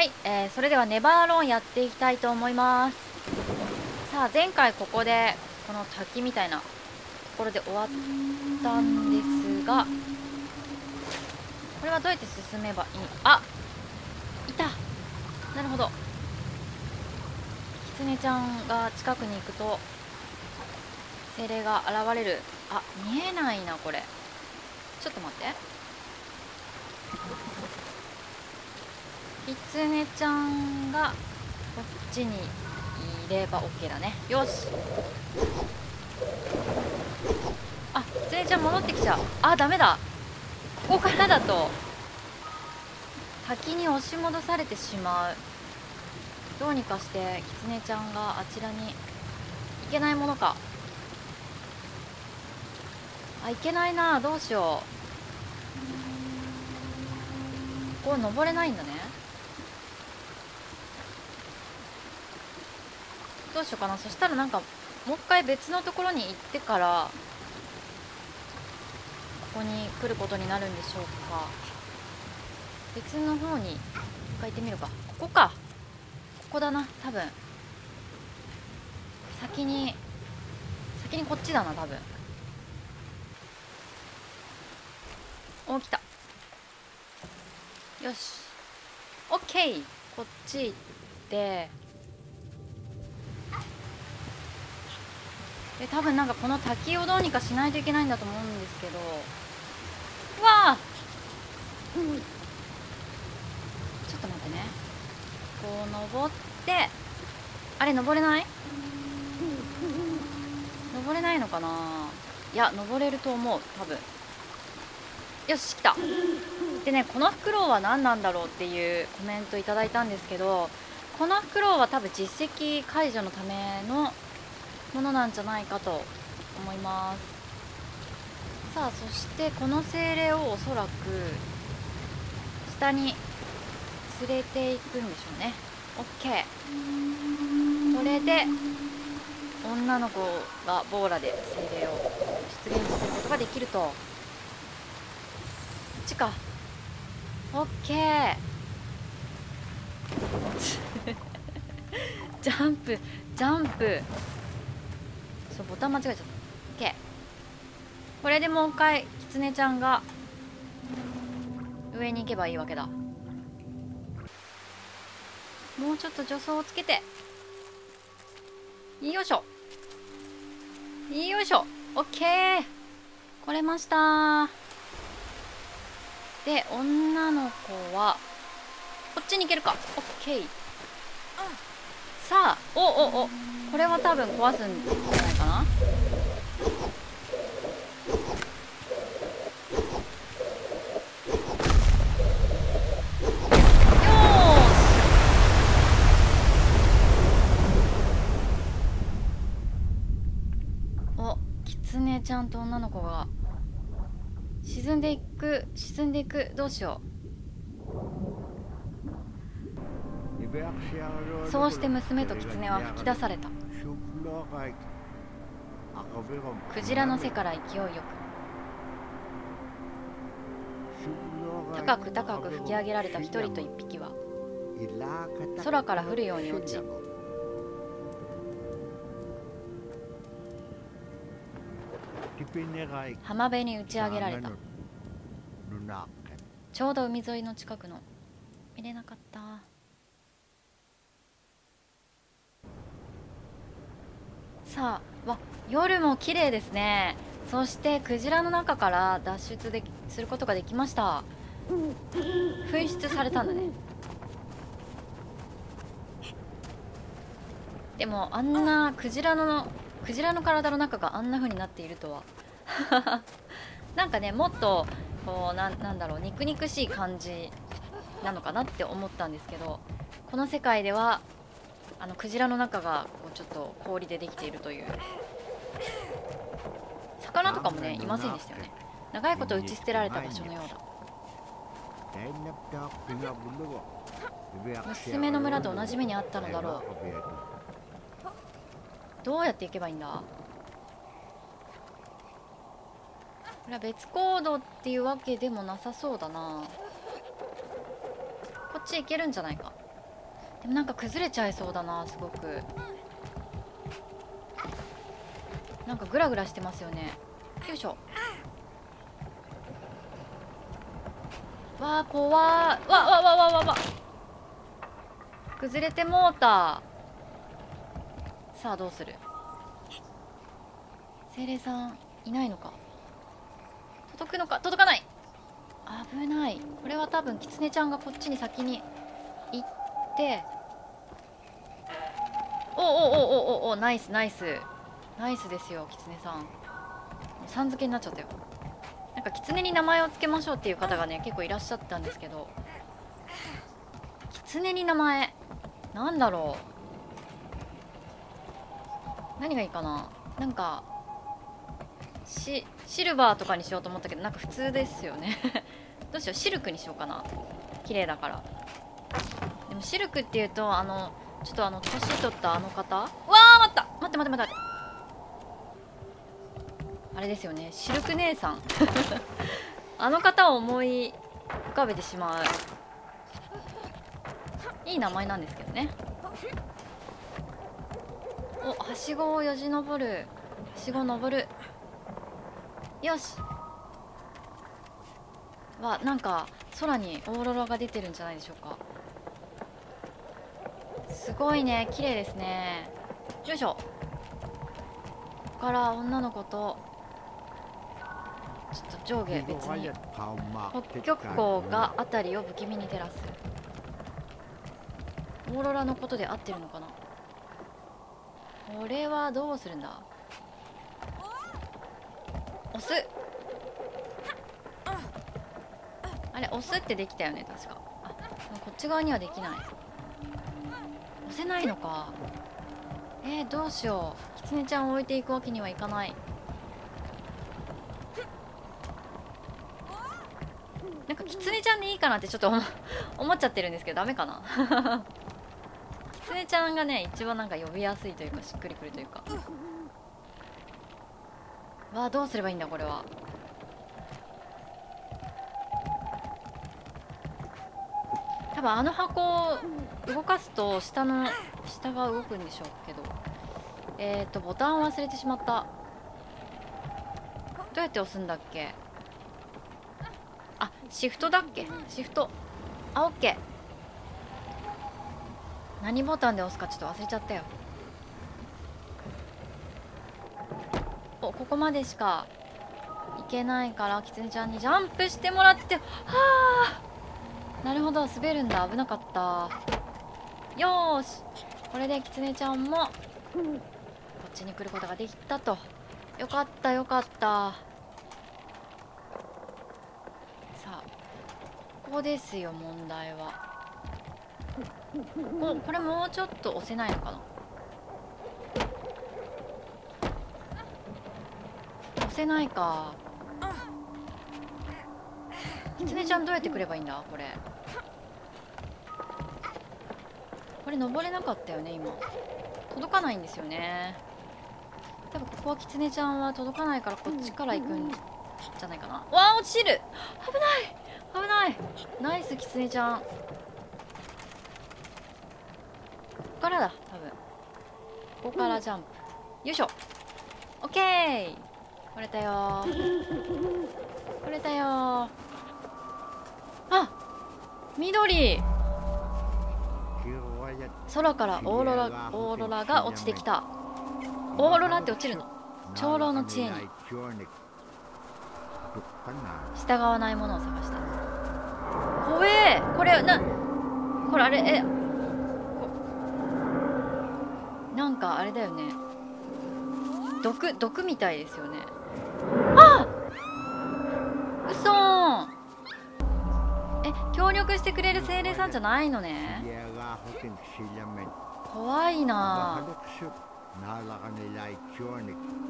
はい、えーそれではネバーローンやっていきたいと思います。さあ前回ここでこの滝みたいなところで終わったんですがこれはどうやって進めばいい？あいた。なるほど。キツネちゃんが近くに行くと精霊が現れる。あ見えないなこれ。ちょっと待って。キツネちゃんがこっちにいれば OK だね。よし。あキツネちゃん戻ってきちゃう。あダメだ。ここからだと滝に押し戻されてしまう。どうにかしてキツネちゃんがあちらに行けないものか。あ行けないな。どうしよう。ここ登れないんだね。どうしようかな。そしたらなんかもう一回別のところに行ってからここに来ることになるんでしょうか。別の方に一回行ってみるか。ここか。ここだな多分。先に先にこっちだな多分。お来た。よし。オッケー。こっち行ってで多分なんかこの滝をどうにかしないといけないんだと思うんですけど。うわあちょっと待ってね。こう登って。あれ登れない？登れないのかな？いや登れると思う多分。よし来た。でねこのフクロウは何なんだろうっていうコメントいただいたんですけどこのフクロウは多分実績解除のためのものなんじゃないかと思います。さあそしてこの精霊をおそらく下に連れていくんでしょうね。OK これで女の子がボーラで精霊を出現させることができると。こっちか OK ジャンプジャンプ。そうボタン間違えちゃった。OK これでもう一回キツネちゃんが上に行けばいいわけだ。もうちょっと助走をつけて。よいしょ。よいしょ。OK 来れました。で女の子はこっちに行けるか。OK さあおおおこれは多分壊すんじゃないかな。よし。おキツネちゃんと女の子が沈んでいく沈んでいく。どうしよう。そうして娘とキツネは吹き出された。クジラの背から勢いよく。高く高く吹き上げられた一人と一匹は空から降るように落ち浜辺に打ち上げられた。ちょうど海沿いの近くの見れなかった。さあわ夜も綺麗ですね。そしてクジラの中から脱出できすることができました。紛失されたんだね。でもあんなクジラのクジラの体の中があんな風になっているとは。なんかねもっとこうななんだろう肉肉しい感じなのかなって思ったんですけどこの世界ではあのクジラの中がうちょっと氷でできているという。魚とかもねいませんでしたよね。長いこと打ち捨てられた場所のようだ。娘の村と同じ目にあったのだろう。どうやって行けばいいんだ？これは別行動っていうわけでもなさそうだな。こっち行けるんじゃないか。でもなんか崩れちゃいそうだなすごくなんかグラグラしてますよね。よいしょ。わあ怖わわわわわわわ崩れてもうた。さあどうする？精霊さんいないのか？届くのか？届かない。危ない。これは多分キツネちゃんがこっちに先に行って。おおおおおおナイスナイス。ナイスですよキツネさん。さん付けになっちゃったよ。なんかキツネに名前を付けましょうっていう方がね結構いらっしゃったんですけど。キツネに名前なんだろう。何がいいかな。なんかシシルバーとかにしようと思ったけどなんか普通ですよね。どうしようシルクにしようかな。綺麗だから。でもシルクっていうとあのちょっとあの年取ったあの方？わあ待った。待って待って待ってあれですよねシルク姉さん。あの方を思い浮かべてしまう。いい名前なんですけどね。おはしごをよじ登る。はしご登る。よし。わなんか空にオーロラが出てるんじゃないでしょうか。すごいね。綺麗ですね。よいしょ。ここから女の子とちょっと上下別に。北極光が辺りを不気味に照らす。オーロラのことで合ってるのかな？これはどうするんだ？押すあれ押すってできたよね確か。あこっち側にはできない。押せないのか。えー、どうしよう。キツネちゃんを置いていくわけにはいかないなんかキツネちゃんでいいかなってちょっと 思っちゃってるんですけどダメかな？キツネちゃんがね一番なんか呼びやすいというかしっくりくるというか。わあどうすればいいんだこれは。多分あの箱を動かすと下の下が動くんでしょうけど。えっ、ー、とボタンを忘れてしまった。どうやって押すんだっけ？シフトだっけ？シフト。あオッケー。何ボタンで押すかちょっと忘れちゃったよ。おここまでしか行けないからキツネちゃんにジャンプしてもらってはあ。なるほど滑るんだ。危なかった。よし。これでキツネちゃんもこっちに来ることができたと。よかったよかったさあこですよ問題は。おこれもうちょっと押せないのかな？押せないか。キツネちゃんどうやって来ればいいんだ？これ。これ登れなかったよね今。届かないんですよね。多分ここはキツネちゃんは届かないからこっちから行くんじゃないかな。わあ落ちる。危ない。危ない。ナイスキツネちゃん。ここからだ。多分。ここからジャンプ。よいしょ。オッケー。来れたよ来れたよあ緑。空からオーロラオーロラが落ちてきた。オーロラって落ちるの？長老の知恵に従わな。いものを探した怖え。これなこれあれえなんかあれだよね。毒毒みたいですよね。あうそえ協力してくれる精霊さんじゃないのね。怖いな。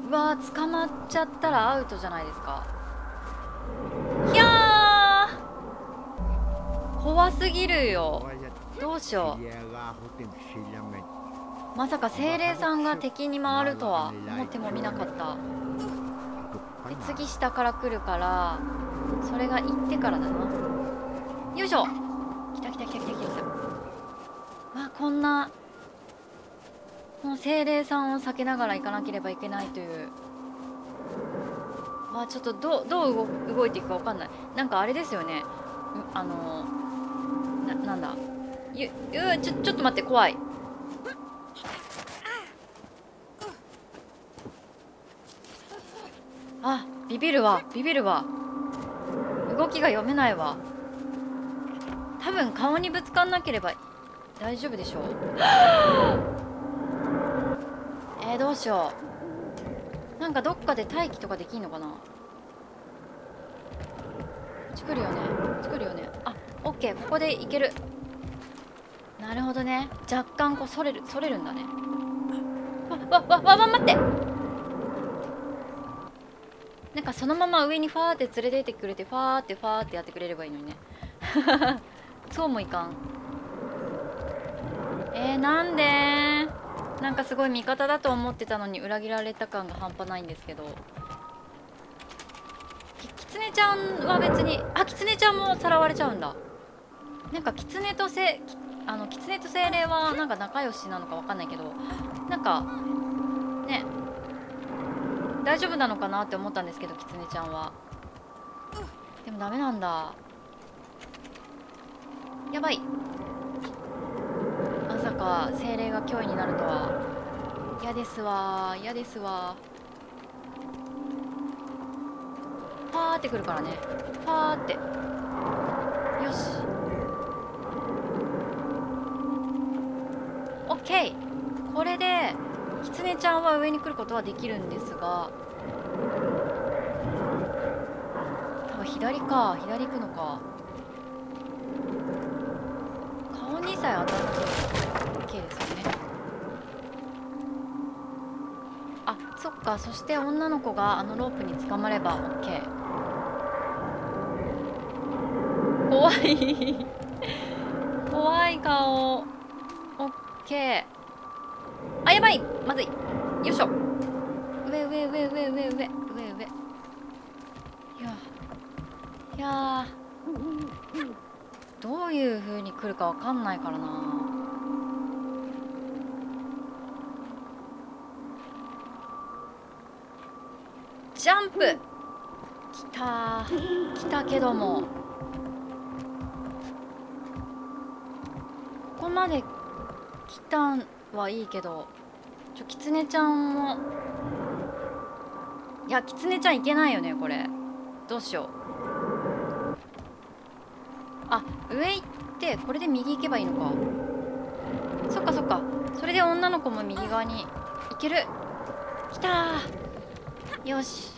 うわ捕まっちゃったらアウトじゃないですか。怖すぎるよ。どうしよう。まさか精霊さんが敵に回るとは。思ってもみなかった。で次下から来るからそれが行ってからだな。よいしょ。来た来た来た来た来た来た。わこんなもう精霊さんを避けながら行かなければいけないという。わちょっとどうどう動動いていくか分かんない。なんかあれですよね。あのななんだ？ゆゆちょちょっと待って怖い。あビビるわビビるわ。動きが読めないわ。多分顔にぶつかんなければ大丈夫でしょう。えー、どうしよう。なんかどっかで待機とかできんのかな？こっち来るよねこっち来るよね。あオッケーここでいける。なるほどね。若干こうそれるそれるんだね。わわわわ待って。なんかそのまま上にファーって連れてってくれてファーってファーってやってくれればいいのにね。そうもいかん。えー、なんでなんかすごい味方だと思ってたのに裏切られた感が半端ないんですけど。ききつねちゃんは別にあきつねちゃんもさらわれちゃうんだ。なんかきつねとせあのきつねと精霊はなんか仲良しなのかわかんないけどなんかね大丈夫なのかなって思ったんですけどきつねちゃんは。でもダメなんだ。やばい。まさか精霊が脅威になるとは。嫌ですわ。嫌ですわ。ファーってくるからね。ファーって。よし。これでキツネちゃんは上に来ることはできるんですが多分左か左行くのか。顔にさえ当たらなければ OK ですよね。あそっか。そして女の子があのロープに捕まれば OK 怖い。怖い顔。OK あやばい。まずい。よいしょ。上上上上上上上上。いやいやどういう風に来るかわかんないからな。ジャンプ。きた来たけども。ここまで来たんはいいけどちょキツネちゃんもいやキツネちゃんいけないよねこれ。どうしよう。あ上行ってこれで右行けばいいのか。そっかそっか。それで女の子も右側に行ける。来たよし。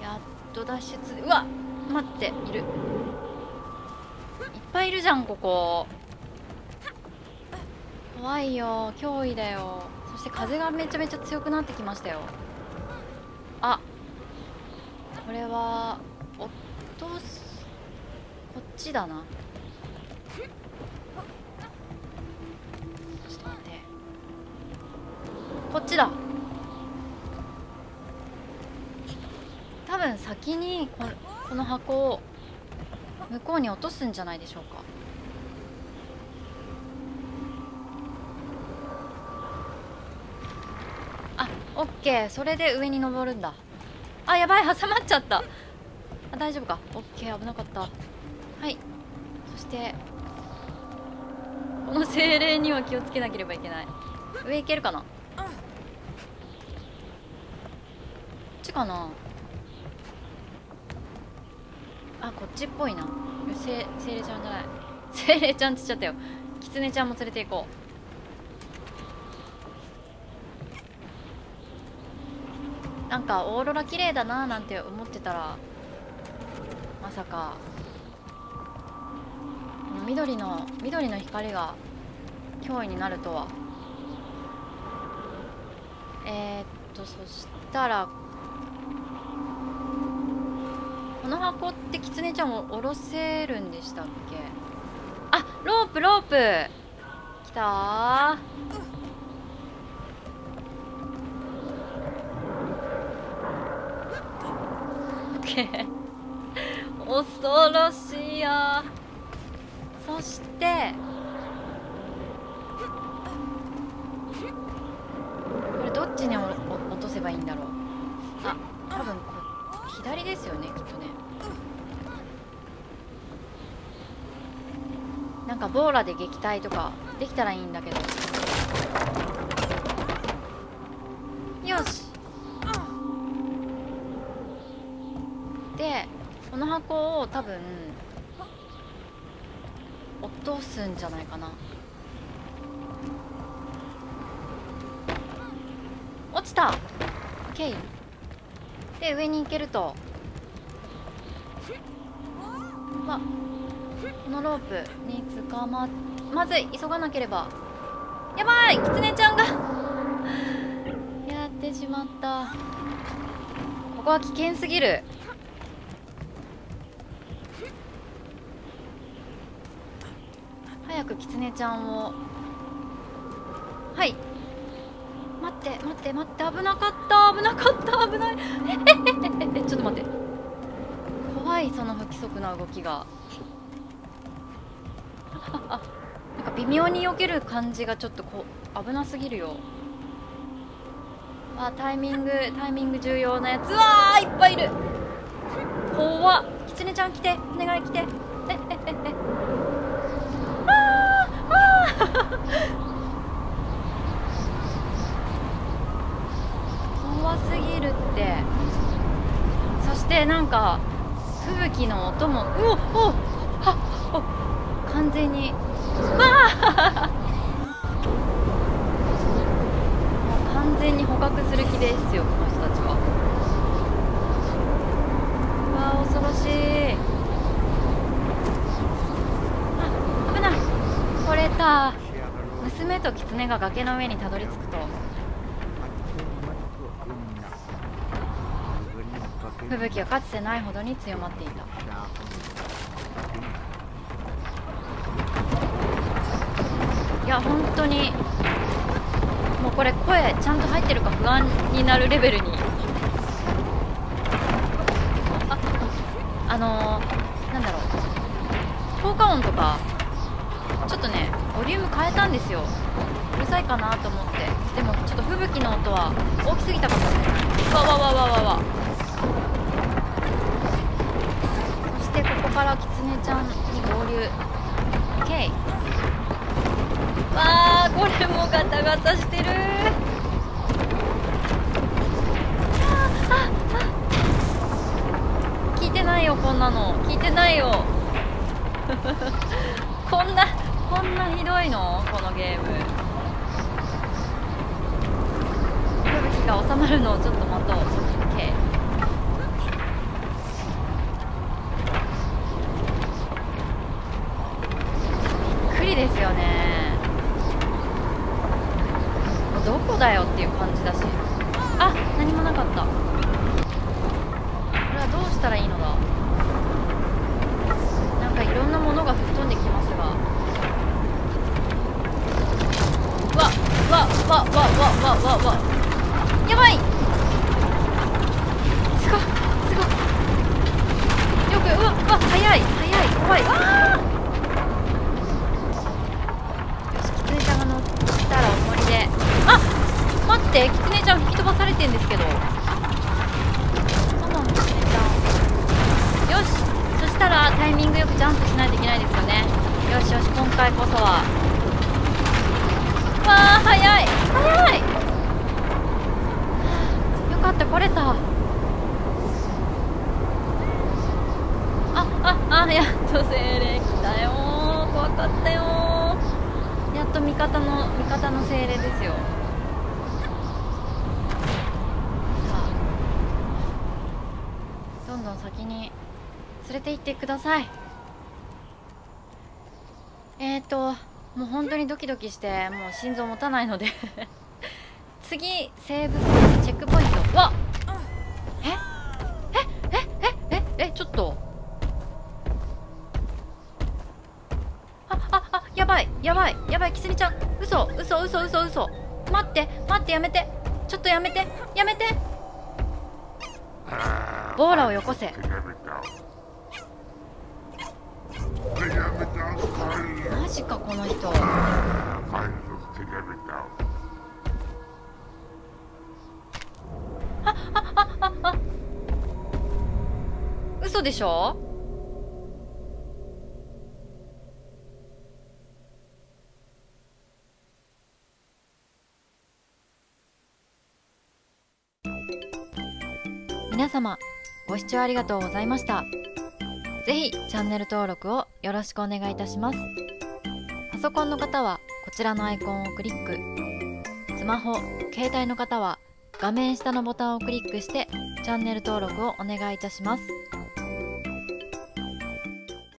やっと脱出。うわ待っている。いっぱいいるじゃんここ。怖いよ脅威だよ。そして風がめちゃめちゃ強くなってきましたよ。あこれは落とすこっちだな。ちょっと待って。こっちだ。多分先にここの箱を向こうに落とすんじゃないでしょうかあオッケー。それで上に登るんだ。あやばい。挟まっちゃった。あ大丈夫か。オッケー。危なかった。はい。そしてこの精霊には気をつけなければいけない。上行けるかな？こっちかな？あこっちっぽいな。精霊ちゃんじゃない。精霊ちゃんって言っちゃったよ。キツネちゃんも連れて行こう。なんかオーロラ綺麗だななんて思ってたらまさか緑の緑の光が脅威になるとは。えー、っとそしたらこの箱ってキツネちゃんを下ろせるんでしたっけ？あロープロープ。きたー。オッケー恐ろしいやそして。これどっちに落とせばいいんだろう。あ多分こ左ですよねきっとね。なんかボーラで撃退とかできたらいいんだけど。多分落とすんじゃないかな。落ちた。OK で上に行けると。わこのロープに捕ままず急がなければ。やばいキツネちゃんが。やってしまった。ここは危険すぎる。キツネちゃんを。はい。待って待って待って。危なかった。危なかった。危ない。ええちょっと待って。怖いその不規則な動きが。なんか微妙に避ける感じがちょっとこ危なすぎるよ。あタイミングタイミング重要なやつ。わーいっぱいいる。怖っ。キツネちゃん来て。お願い来てえええええあーあー怖すぎるって。そしてなんか吹雪の音もうおおはっ完全に。わあ！も う完全に捕獲する気ですよこの人たちは。うわあ恐ろしい。あ危ない。取れた娘と狐が崖の上にたどり着くと。吹雪はかつてないほどに強まっていた。いや本当にもうこれ声ちゃんと入ってるか不安になるレベルに。ああのー、なんだろう。効果音とかちょっとねボリューム変えたんですよ。うるさいかなと思って。でもちょっと吹雪の音は大きすぎたかもしれない。わわわわわわ。そしてここからキツネちゃんに合流。OK わあこれもガタガタしてる。あああ。聞いてないよこんなの。聞いてないよ。こんなこんなひどいの？このゲーム。吹雪が収まるのをちょっと待とう。てキツネちゃん吹き飛ばされてんですけど。そうなのキツネちゃんよし。そしたらタイミングよくジャンプしないといけないですよね。よしよし今回こそは。わあ早い。早い。よかった来れたあああやっと精霊来たよ怖かったよやっと味方の味方の精霊ですよさあどんどん先に連れて行ってください。えーともう本当にドキドキしてもう心臓持たないので。次セーブポイントチェックポイント。わえ？え？え？え？え？え？ちょっと。あああやばいやばいやばいキスミちゃん。嘘嘘嘘嘘嘘。待って待ってやめて。ちょっとやめてやめて。ボーラをよこせ。ジかこの人。嘘でしょ？皆様ご視聴ありがとうございました。ぜひチャンネル登録をよろしくお願いいたします。パソコンの方はこちらのアイコンをクリック。スマホ携帯の方は画面下のボタンをクリックしてチャンネル登録をお願いいたします。